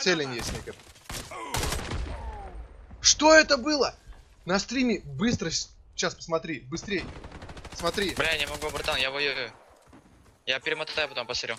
Целень есть некая. Что это было? На стриме быстро, сейчас посмотри, быстрее. Смотри. Бля, я не могу, братан, я воюю. Я перемотаю, потом посмотрю.